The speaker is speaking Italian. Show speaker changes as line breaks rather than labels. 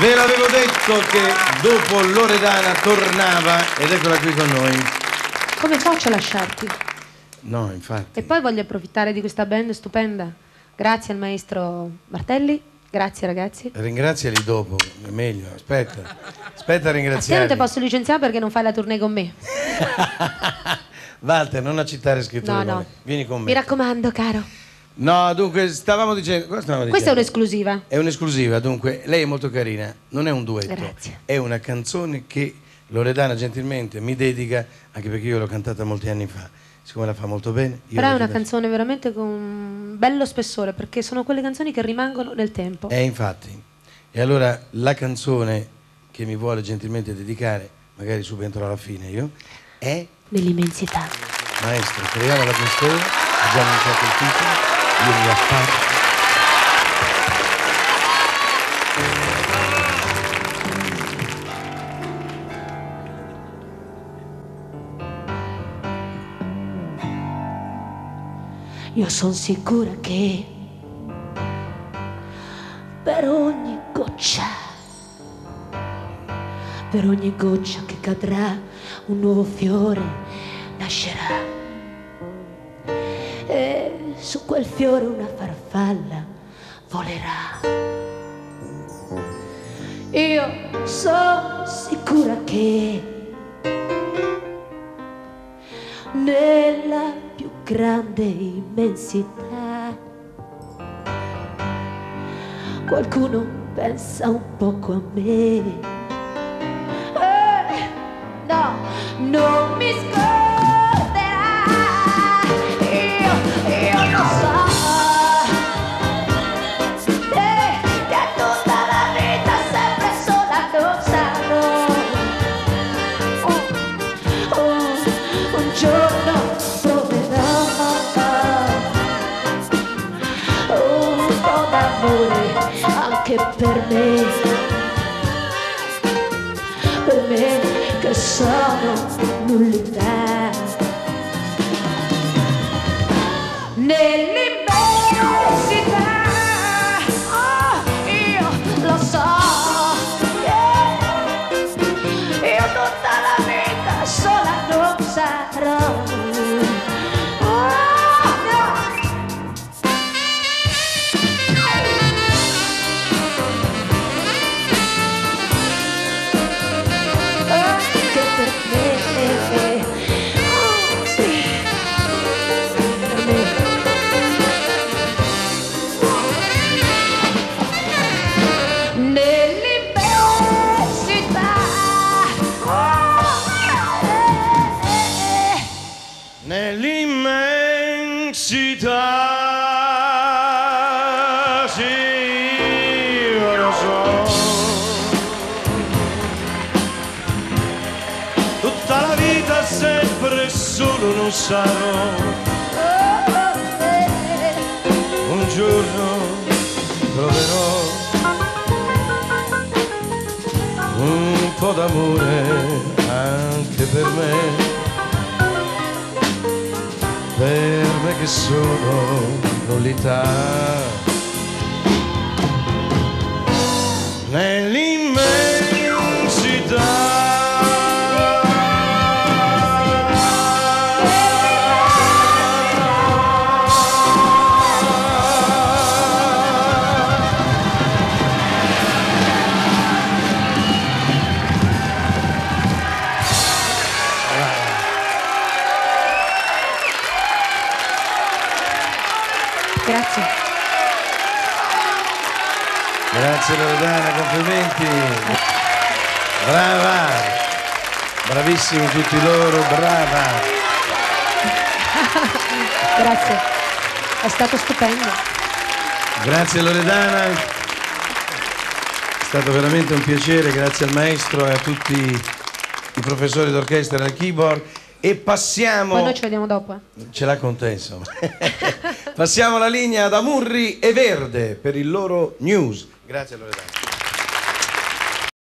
Ve l'avevo detto che dopo Loredana tornava ed eccola qui con noi.
Come faccio a lasciarti?
No, infatti.
E poi voglio approfittare di questa band stupenda. Grazie al maestro Martelli. Grazie ragazzi.
Ringraziali dopo, è meglio. Aspetta, aspetta a
A te non ti posso licenziare perché non fai la tournée con me.
Walter, non accettare scritture
No, no.
Vieni con me.
Mi raccomando, caro.
No, dunque, stavamo dicendo. Cosa stavamo
Questa è
dicendo?
un'esclusiva.
È un'esclusiva, dunque, lei è molto carina, non è un duetto,
Grazie.
è una canzone che Loredana gentilmente mi dedica, anche perché io l'ho cantata molti anni fa, siccome la fa molto bene. io
Però è
la
una canzone veramente con un bello spessore perché sono quelle canzoni che rimangono nel tempo.
Eh, infatti. E allora la canzone che mi vuole gentilmente dedicare, magari subentro alla fine io, è
Nell'immensità.
Maestro, creiamo l'atmosfera, già annunciato il titolo, io
sono sicura che per ogni goccia, per ogni goccia che cadrà, un nuovo fiore nascerà. Su quel fiore una farfalla volerà. Io sono sicura che nella più grande immensità. Qualcuno pensa un poco a me. Eh, no, non mi scorderà. Po' d'amore anche per me, per me che sono nullità. Nell'immensità, oh, io lo so, Nell'immensità,
sì, lo so. Tutta la vita sempre solo non sarò. Un giorno troverò un po' d'amore anche per me. Per me che sono nullità.
Grazie.
Grazie Loredana, complimenti. Brava. Bravissimi tutti loro, brava.
Grazie. È stato stupendo.
Grazie Loredana. È stato veramente un piacere, grazie al maestro e a tutti i professori d'orchestra al keyboard. E passiamo.
Poi noi ci vediamo dopo. eh.
Ce l'ha con te, insomma. passiamo la linea da Murri e Verde per il loro news. Grazie Loredana.